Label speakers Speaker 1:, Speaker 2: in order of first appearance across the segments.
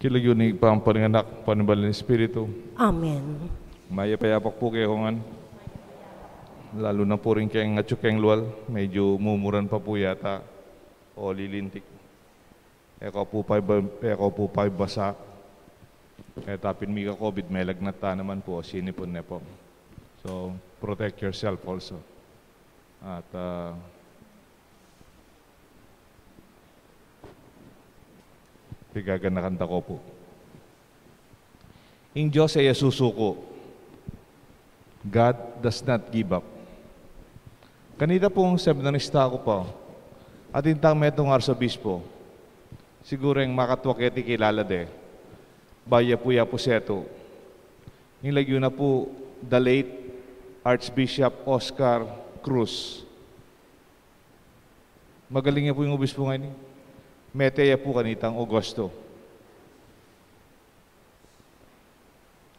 Speaker 1: Kilagyunig pa ang pananganak, panibal ng Espiritu.
Speaker 2: Amen.
Speaker 1: Maya payapak po kayo hongan. Lalo na po rin kayong atsukeng luwal. Medyo mumuran pa po yata. O lilintik. Eko po pa, eko po pa basa. Kaya tapin mi ka COVID, may lagnat ta naman po. Sinipon na po. So, protect yourself also. At uh, Pigaganakan ko po. In Diyos ay susuko. God does not give up. Kanina pong seminarista ako pa, at intang metong arsobispo, siguro yung makatwaketi kilala de, baya po ya po seto. Nilagyo na po the late Archbishop Oscar Cruz. Magaling niya po yung obispo ngayon. Meteya po kanitang Augusto.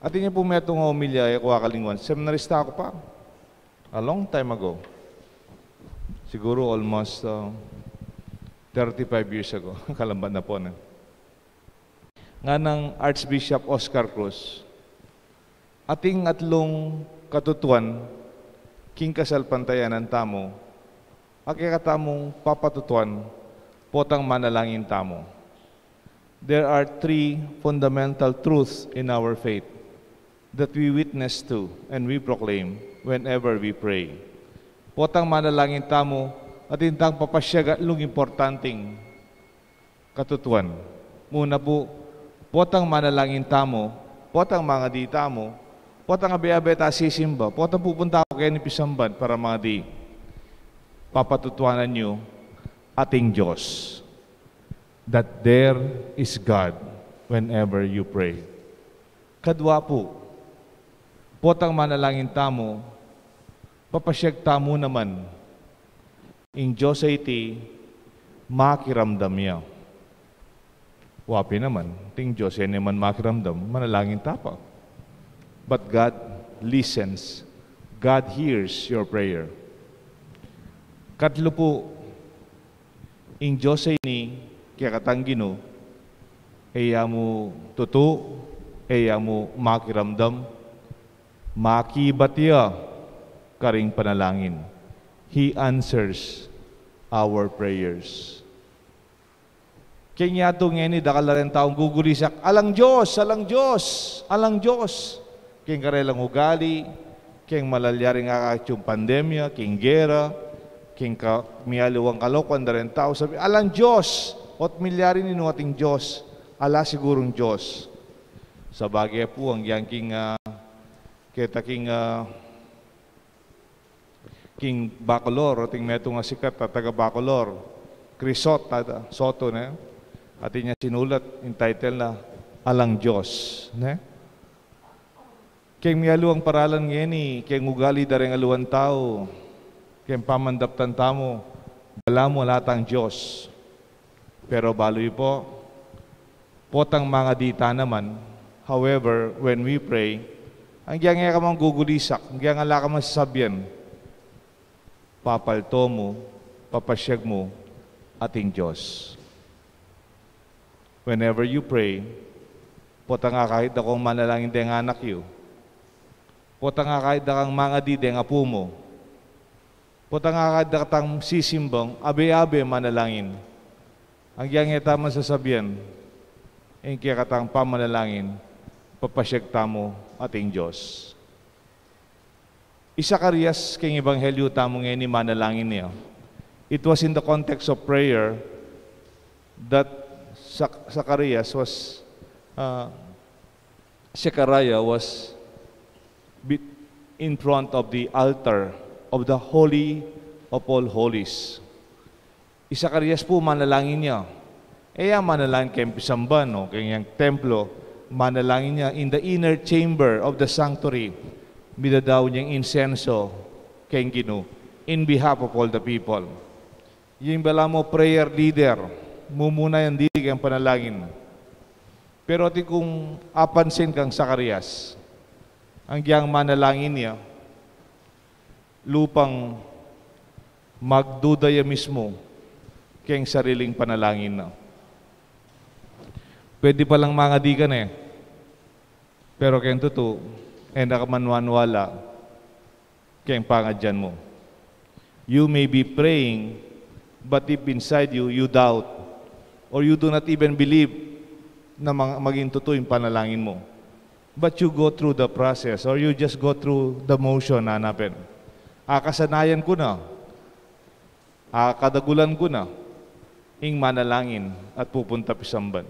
Speaker 1: At niya po metong homilya ay kakalingwan. Seminarista ako pa. A long time ago. Siguro almost uh, 35 years ago. Kalamban na po na. Nga ng Archbishop Oscar Cruz. Ating atlong katutuan, king kasal pantayanan tamo, akikatamong papatutuan, potang manalangin tamo. There are three fundamental truths in our faith that we witness to and we proclaim whenever we pray. Potang manalangin tamo at intang papasyaga lung importanteng katutuan. Muna po, potang manalangin tamo, potang mga di tamo, potang abe-abe ta sisimba, potang pupunta ako kayo ni Pisamban para mga di papatutuanan nyo ating Diyos. That there is God whenever you pray. Kadwa po, potang manalangin tamo, papasyag tamo naman, in Diyos ay iti, makiramdam niya. Wapi naman, ting Diyos ay naman makiramdam, manalangin tapa. But God listens. God hears your prayer. Katlo po, in Diyos ay ni kaya katanggino, iya mo tutu, iya mo makiramdam, makibatya karing panalangin. He answers our prayers. Kaya to ngeni dakala rin taong gugulisak, alang Diyos, alang Diyos, alang Diyos. Kaya karelang ugali, kaya malalyaring akakyong pandemya, kaya gera, king ka mialuwang kalokwan da rin tao sabi alang Diyos ot milyari ni ating Diyos ala sigurong Diyos. Sa bagay po ang yang king uh, kita king uh, king Bacolor ating meto nga sikat at taga Bacolor Crisot tada Soto na ating niya sinulat in title na alang Diyos ne? Kaya mialuwang paralan ngeni, kaya ugali da rin aluwan tao, kaya pamandaptan tamo, wala mo latang Diyos. Pero baloy po, potang mga dita naman, however, when we pray, ang giyang ka mong gugulisak, ang giyang ala ka mong sasabyan, papalto mo, papasyag mo, ating Diyos. Whenever you pray, potang nga kahit akong manalangin din anak you, potang nga kahit akong mga di din apo mo, Putang akadaktang sisimbang, abe-abe manalangin. Ang yang eta man sasabihan, ang kiyakatang pamanalangin, papasyag tamo ating Diyos. Isa kariyas kay Ebanghelyo tamo ngayon ni manalangin niya. It was in the context of prayer that Zacarias was, uh, Zechariah was in front of the altar of the Holy of All Holies. Isa kariyas po manalangin niya. Eh, ang manalangin kay Pisamban, no? kay yung templo, manalangin niya in the inner chamber of the sanctuary. Bidadaw niyang insenso kay Gino in behalf of all the people. Yung bala mo prayer leader, mumuna yung dilig ang panalangin. Pero ati kung apansin kang Sakarias, ang giyang manalangin niya, lupang magdudaya mismo kayong sariling panalangin na. Pwede palang mga dikan eh. Pero kayong tuto, eh nakamanwanwala, kayong pangadyan mo. You may be praying, but deep inside you, you doubt. Or you do not even believe na maging totoo yung panalangin mo. But you go through the process or you just go through the motion na hanapin. Ah, kasanayan ko na. Ah, kadagulan ko na. Ing manalangin at pupunta pisamban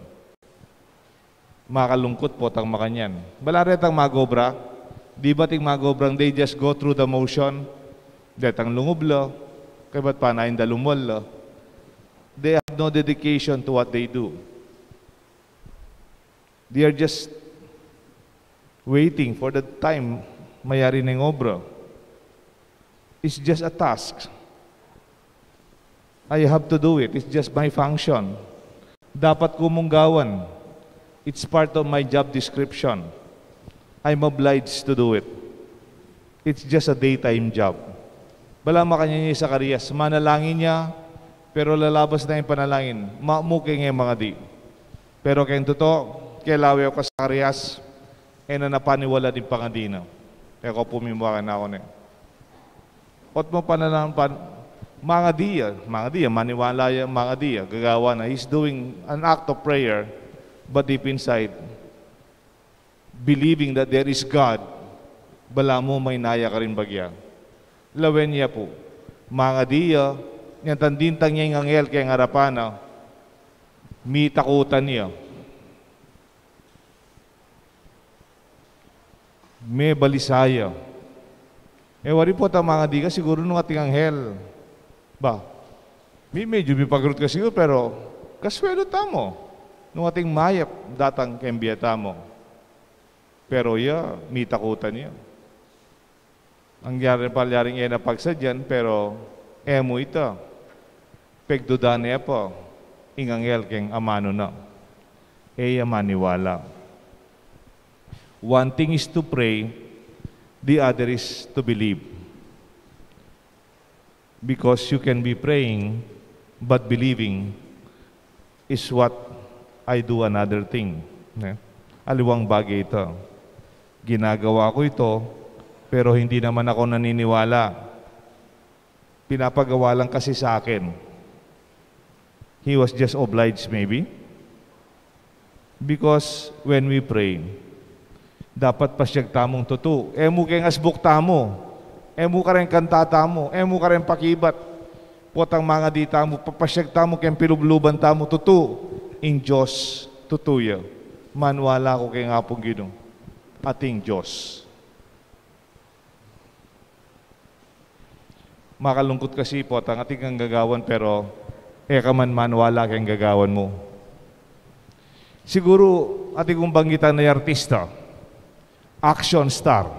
Speaker 1: makalungkot po tang makanyan. Balaret ang magobra, di ba ting magobrang they just go through the motion, detang lungublo, kay ba't panayin dalumwal They have no dedication to what they do. They are just waiting for the time mayari ng obra. It's just a task. I have to do it. It's just my function. Dapat kumunggawan. It's part of my job description. I'm obliged to do it. It's just a daytime job. Bala makanya niya sa kariyas, manalangin niya, pero lalabas na yung panalangin. Maamuking yung mga di. Pero kayong totoo, kailawi ako sa kariyas, e na napaniwala din pangadina. Kaya ko pumimuha na ako na. Panalangin, pan, mga diya, mga diya, maniwala yung mga diya, gagawa na. He's doing an act of prayer but deep inside, believing that there is God, bala mo may naya ka rin bagya. Lawen niya po, mga diya, niyan tandintang niya yung angel kaya ngarapana, mi takutan niya. May balisaya. Eh, wari po ta mga diga, siguro nung ating anghel. Ba, may medyo may pagrut ka siguro, pero kaswelo tamo nung ating mayap datang kembiyata mo. Pero ya, may takutan niya. Ang yari palyaring iya na pagsadyan, pero emo ito. Pegduda niya po, ingangel keng amano na. Eya maniwala. One thing is to pray, the other is to believe. Because you can be praying, but believing is what I do another thing. Ne? Aliwang bagay ito. Ginagawa ko ito, pero hindi naman ako naniniwala. Pinapagawa lang kasi sa akin. He was just obliged maybe. Because when we pray, dapat pasyag tamong tutu. Emu keng asbuk tamo. Emu ka rin kantata mo. Emu ka rin pakibat. Potang mga di tamo. Papasyag tamo keng pilubluban tamo tutu ing Diyos tutuya. Manwala ko kay nga pong ginong ating Diyos. Makalungkot kasi po, ang ating ang gagawan, pero eh ka man manwala kayong gagawan mo. Siguro, ating kong banggitan na artista, action star.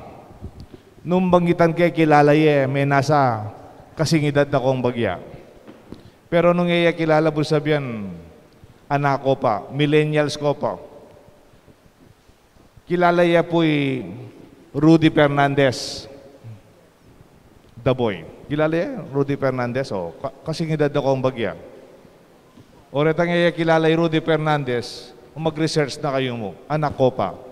Speaker 1: Nung banggitan kay kilala ye, may nasa kasingidad na kong bagya. Pero nung iya kilala po sabihan, anak ko pa, millennials ko pa. Kilala niya po'y Rudy Fernandez, the boy. Kilala niya, Rudy Fernandez, oh, kasing edad ako ang bagya. O retang niya kilala Rudy Fernandez, mag-research na kayo mo, anak ko pa.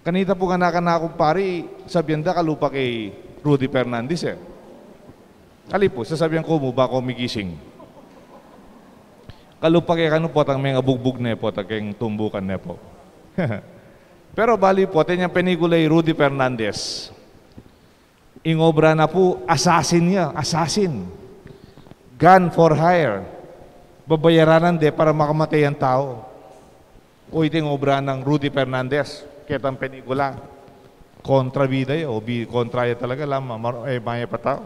Speaker 1: Kanita po nga na akong pari, sabihan da kalupa kay Rudy Fernandez eh. Kalipo, sasabihan ko mo ba ako migising? kalupag kanu po ang mga bugbog na po keng tumbukan na po. Pero bali po, yung pelikula Rudy Fernandez. Ingobra na po, assassin niya, assassin. Gun for hire. Babayaranan de para makamatay ang tao. O ito obra ng Rudy Fernandez. Kitang pelikula. Kontra vida o kontra ya talaga lamang, eh, maya pa tao.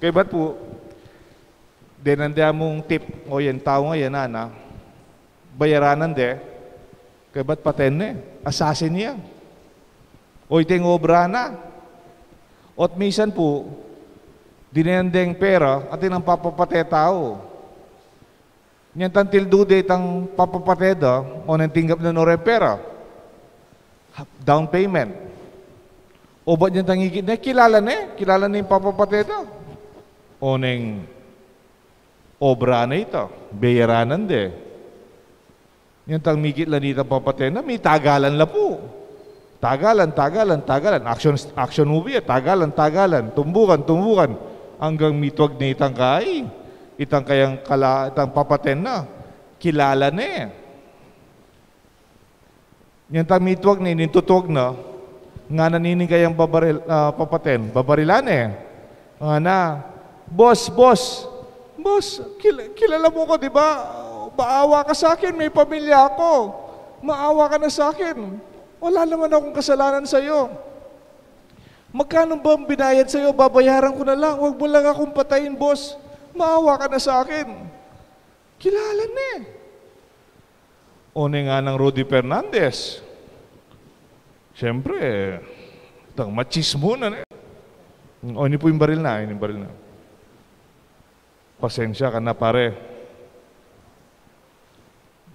Speaker 1: Kaya ba't po, Denande mong tip, o yan tao nga yan, ana, bayaranan de, kaya ba't paten ne? Assassin niya. O iting obra na. Ot misan po, dinendeng pera at inang papapate tao. Nyan tantil dude tang papapateda o nang tinggap na nore pera. Down payment. O ba't nyan tangigit? Ne, kilala ne? Kilala na yung papapateda. O neng obra na ito, bayaranan de. Yan tang migit lanita papatena, may tagalan la po. Tagalan, tagalan, tagalan. Action, action movie, tagalan, tagalan. Tumbukan, tumbukan. Hanggang mitwag na itang kay. Itang kayang kala, itang papaten na. Kilala na eh. Yan tang mitwag na, inintutwag na. Nga nanining kayang babaril, uh, papaten. Babarilan eh. Nga na, boss, boss, boss, kil- kilala mo ko, di ba? Maawa ka sa akin, may pamilya ako. Maawa ka na sa akin. Wala naman akong kasalanan sa iyo. Magkano ba ang binayad sa iyo? Babayaran ko na lang. Huwag mo lang akong patayin, boss. Maawa ka na sa akin. Kilala na eh. O nga ng Rudy Fernandez. Siyempre, itang machismo na eh. O, ini po yung baril na, ini baril na. Pasensya ka na pare.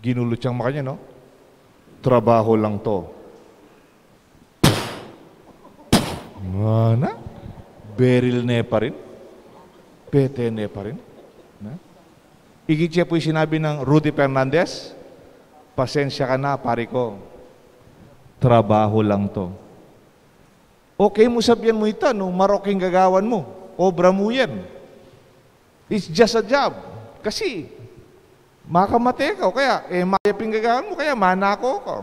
Speaker 1: Ginulot siyang makanya, no? Trabaho lang to. Mana? Beryl ne pa rin? Pete ne pa rin? Na? Igit po yung sinabi ng Rudy Fernandez, pasensya ka na, pare ko. Trabaho lang to. Okay mo sabihan mo ito, no? Maroking gagawan mo. Obra mo yan. It's just a job. Kasi, makamate ka. Kaya, eh, mayaping gagawan mo. Kaya, manako ka.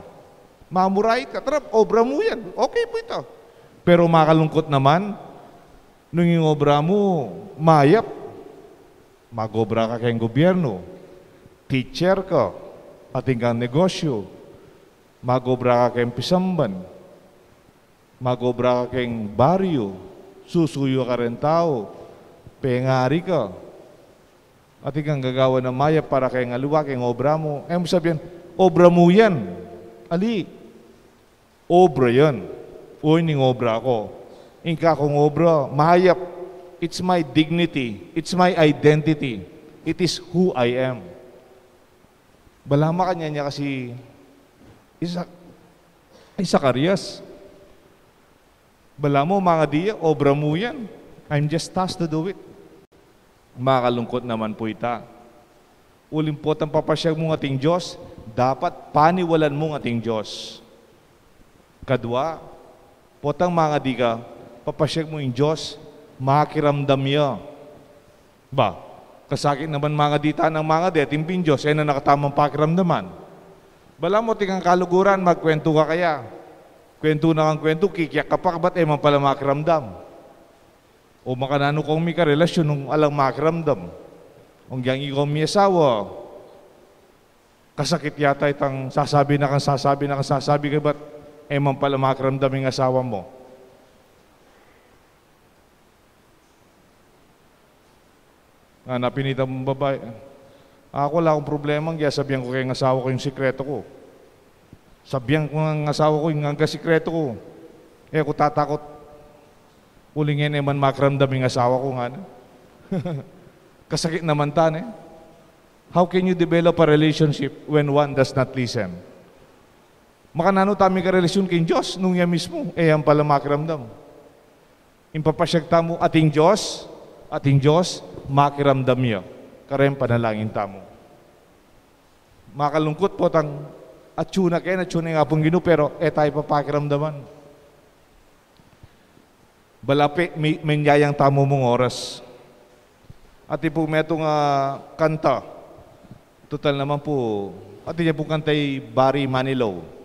Speaker 1: Mamuray ka. Tara, obra mo yan. Okay po ito. Pero makalungkot naman, nung yung obra mo, mayap, magobra ka kayong gobyerno, teacher ka, ating kang negosyo, magobra ka kayong pisamban, magobra ka kayong baryo, susuyo ka rin tao, pengari ka, ating kang gagawa ng mayap para kayong aluwa, kayong obra mo. Eh mo sabihin, obra mo yan. Ali, obra yan. Uy, ning obra ko. Inka kong obra, mahayap. It's my dignity. It's my identity. It is who I am. Balama kanya niya kasi isa, isa karyas. Bala mo, mga diya, obra mo yan. I'm just tasked to do it. Makalungkot naman po ita. Ulim po ang papasyag mong ating Diyos, dapat paniwalan mong ating Diyos. Kadwa, Potang mga di ka, papasyag mo yung Diyos, makiramdam niya. Ba, kasakit naman mga dita ng mga di, timpin Diyos, ay na nakatamang pakiramdaman. Bala mo, tingang kaluguran, magkwento ka kaya. Kwento na kang kwento, kikiyak ka pa, ba't eman pala makiramdam? O makanano kong may karelasyon nung alang makiramdam. Kung yang ikaw may asawa, kasakit yata itang sasabi na kang sasabi na kang sasabi ka, ba't eh man pala makaramdam yung asawa mo. Nga napinita mong babae. Ako wala akong problema, kaya sabihan ko kay ng asawa ko yung sikreto ko. Sabihan ko ng asawa ko yung hanggang sikreto ko. Eh ako tatakot, ulingin eh man makaramdam yung asawa ko nga. Kasakit naman tan eh. How can you develop a relationship when one does not listen? Makanano tami ka relasyon kay Diyos nung yan mismo, eh yan pala makiramdam. Impapasyag tamo ating Diyos, ating Diyos, makiramdam niya. Karem panalangin tamo. Makalungkot po tang atsuna kaya natsuna nga pong gino, pero eh tayo papakiramdaman. Balapi, may, may tamo mong oras. At po may itong uh, kanta. Total naman po, at niya po kantay Barry Manilow.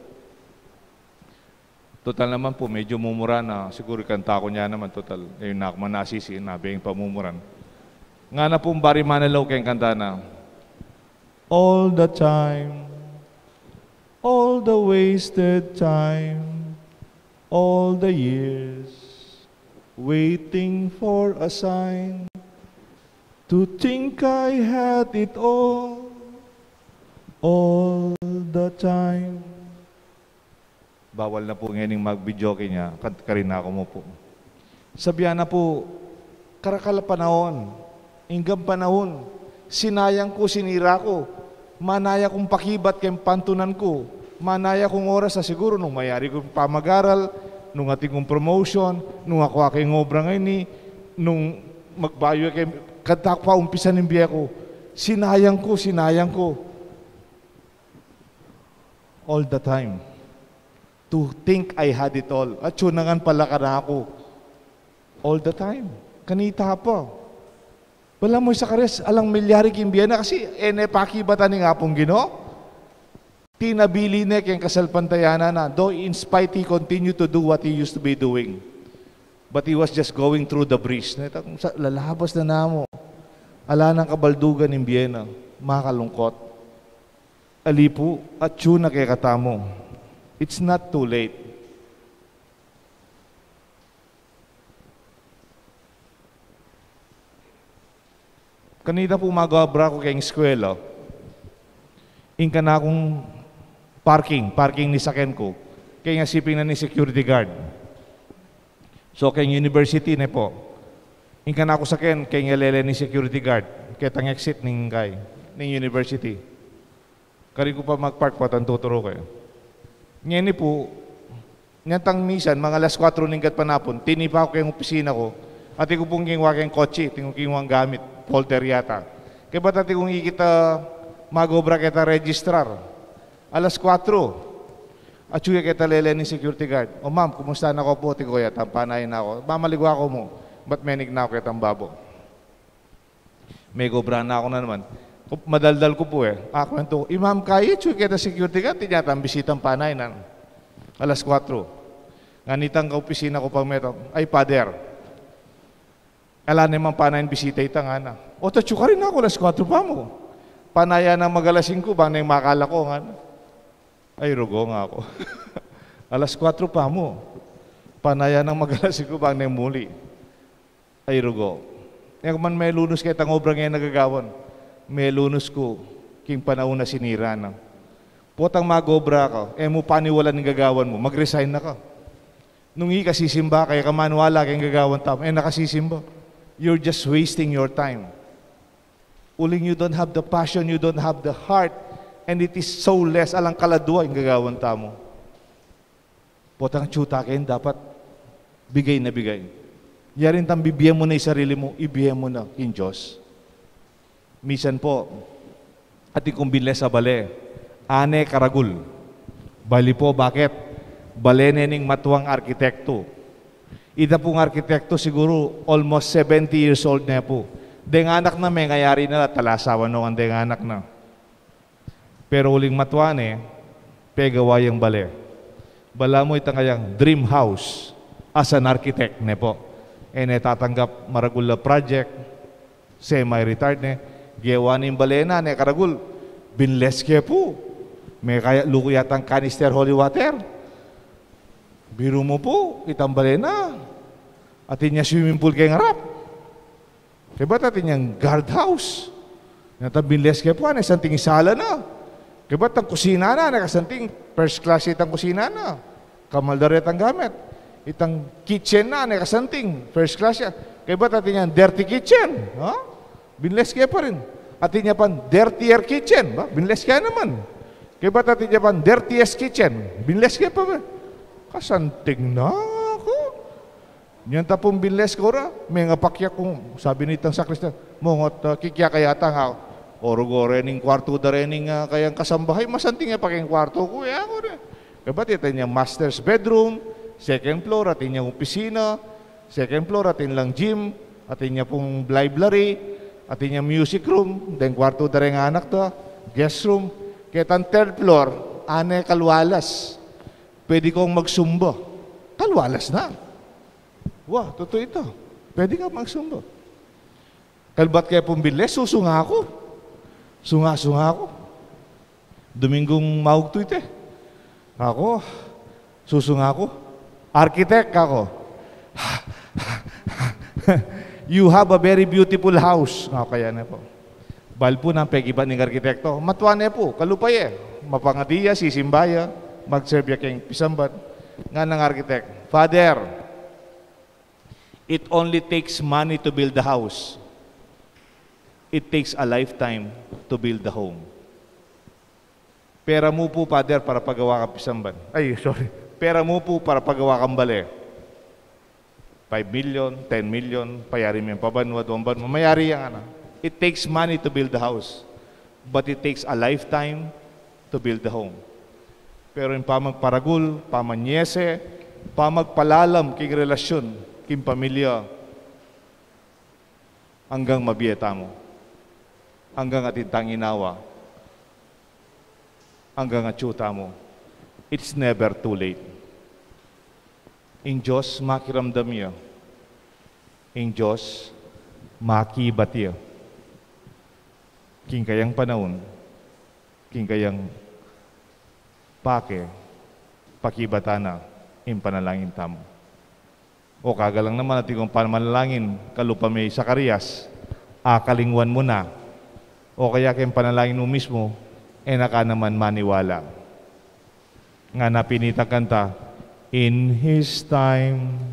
Speaker 1: Total naman po, medyo mumura na. Siguro kanta ko niya naman, total. Ngayon na ako manasisi, nabing pamumuran. Nga na pong Barry Manilow kayong kanta na, All the time, all the wasted time, all the years, waiting for a sign, to think I had it all, all the time. Bawal na po ngayon mag-videoke niya. Karina ako mo po. Sabihan na po, karakal panahon, inggam panahon, sinayang ko, sinira ko, manaya kong pakibat kayong pantunan ko, manaya kong oras sa siguro nung mayari kong pamag-aral, nung ating kong promotion, nung ako aking obra ngayon ni, nung magbayo kay kanta pa umpisa ng biya ko, sinayang ko, sinayang ko. All the time. To think I had it all. At yunangan pala ka na ako. All the time. Kanita pa. Wala mo sa kares, alang milyari kimbiya na kasi ene paki bata ni nga pong gino. Tinabili na kayang kasalpantayana na, though in spite he continued to do what he used to be doing. But he was just going through the breeze. Lalabas na namo. Ala ng kabaldugan ng Biyena. Makalungkot. Alipo at yun na kay katamo. It's not too late. Kanina po magabra ko kayong eskwela. Inka na akong parking, parking ni sakyan ko. Kaya nga siping na ni security guard. So kay university na po. Inka na ako sakyan, kay nga lele ni security guard. Kaya tang exit ning kay, ning university. Kari ko pa magpark pa tan tuturo kayo. Ngayon po, Nyantang misan, mga alas 4 ninggat panapon, tinipa ko kayong opisina ko, at ko pong kingwa kayong kotse, tingong kingwang gamit, folder yata. Kaya ba't ati kung ikita magobra kita registrar? Alas 4, at suya kita lele ni security guard. O ma'am, kumusta na ko po, ti kuya, na ako. Mamaligwa ako mo, ba't menig na ako kitang babo? May gobra na ako na naman. Madaldal ko po eh. Ah, kwento ko, Imam, kaya suya kita security guard, tinyatang bisitang panay na. Alas 4. Nganitang ka opisina ko pang meto. Ay, pader. Ala naman panayin bisita itang ana. O, tatyo ka rin ako, alas 4 pa mo. Panaya na magalasing ko, bang nang makala ko, nga. Ay, rugo nga ako. alas 4 pa mo. Panaya ng magalasing ko, bang nang muli. Ay, rugo. Yung man may lunos kaya tang obrang ngayon nagagawan. May lunos ko, king panahon na sinira na. Potang magobra ka, eh mo paniwala ng gagawan mo, mag-resign na ka. Nung i kasisimba, kaya ka manwala kayong gagawan tamo, eh nakasisimba. You're just wasting your time. Uling you don't have the passion, you don't have the heart, and it is so less, alang kaladwa yung gagawan tamo. Potang tsuta kayo, dapat bigay na bigay. Yarin tang bibigyan mo na yung sarili mo, ibigyan mo na in Diyos. Misan po, at ikumbinle sa bale, ane karagul. Bali po, bakit? Bale nening matuwang arkitekto. Ida pong arkitekto siguro almost 70 years old na po. Deng anak na may ngayari na talasawan no ang deng anak na. Pero uling matuan eh, pegawa yung bale. Bala mo itang kayang dream house as an architect ne po. E ne tatanggap maragul na project, semi-retired ne, giyawa ni balena ne karagul, binles ke po. May kaya luko yatang canister holy water. Biro mo po, itang balena. Atin niya swimming pool kay ngarap. Kaya ba't atin niyang guardhouse? Natabinles kaya po, nasanting sala na. Kaya ba't ang kusina na, nakasanting first class itang kusina na. Kamaldaret ang gamit. Itang kitchen na, nakasanting first class yan. Kaya ba't atin niyang dirty kitchen? Ha? Binles kaya pa rin. Atin niya pan dirtier kitchen. Ba? Binles kaya naman. Kaya ba't atin niya pan dirtiest kitchen? Binles kaya pa ba? Kasanting na ako. Yan tapong binles ko ra. May nga pakya kong, sabi nitang sakristan, mongot, uh, kikya kaya tanga. Orugo rening kwarto da rening uh, kayang kasambahay, masanting nga paking kwarto ko. Ya ako rin. Kaya ba't ito niya master's bedroom, second floor, atin niya opisina, second floor, atin lang gym, atin niya pong library, atin niya music room, then kwarto da rin anak to, guest room. Kaya tan third floor, ane kalwalas. Pwede kong magsumba. Kalwalas na. Wah, totoo ito. Pwede ka magsumba. Kalbat kaya pumbiles, susunga ako. Sunga-sunga ako. Domingong maugto ito eh. Ako, susunga ako. Architect ako. you have a very beautiful house. Nga kaya na po. Bal po ng pegiban ng arkitekto. Matuwa na po, kalupay eh. Mapangadiya, sisimbaya, magserve kayong pisambat. Nga ng architect. Father, it only takes money to build the house. It takes a lifetime to build the home. Pera mo po, Father, para pagawa ka pisamban. Ay, sorry. Pera mo po para pagawa kang bale. 5 million, 10 million, payari mo yung pabanwad, wamban mo. Mayari yan, ano. It takes money to build the house. But it takes a lifetime to build the home. Pero yung pamagparagul, pamanyese, pamagpalalam king relasyon, king pamilya, hanggang mabiyeta mo. Hanggang atintang inawa. Hanggang atsyuta mo. It's never too late. In Diyos, makiramdam niya. In Diyos, makibat niya. King kayang panahon, king kayang pake, pakibatana, in panalangin tamo. O kagalang naman natin kung panalangin, kalupa may Sakarias, akalingwan mo na. O kaya kayong panalangin mo mismo, eh naka naman maniwala. Nga napinita kanta, In His time,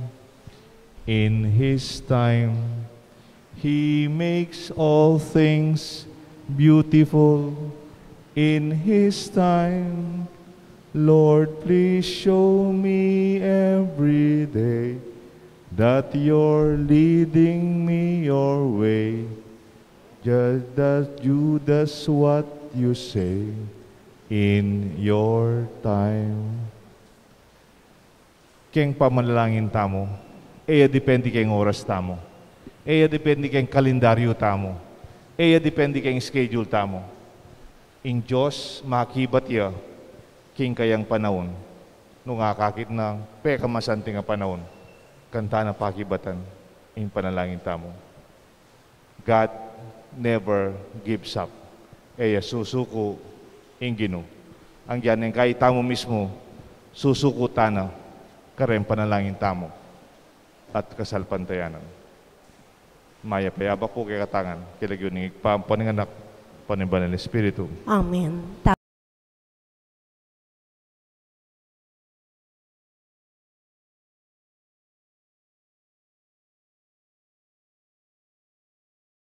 Speaker 1: in His time, He makes all things beautiful. In His time, Lord, please show me every day that you're leading me your way. Just you does what you say in your time. Keng pamanalangin tamo, eya depende keng oras tamo. Eya depende keng kalendaryo tamo. Eya depende keng schedule tamo. In Diyos, makibat iya, king kayang panahon. Nung akakit ng peka masanting nga panahon, kanta na pakibatan, in panalangin tamo. God never gives up. Eya susuko in Gino. Ang yan kahit tamo mismo, susuko tana, karem panalangin tamo at kasalpantayanan. Maya payaba po kay katangan, kilagyo ni pampananganak, panimban ng Espiritu.
Speaker 2: Amen.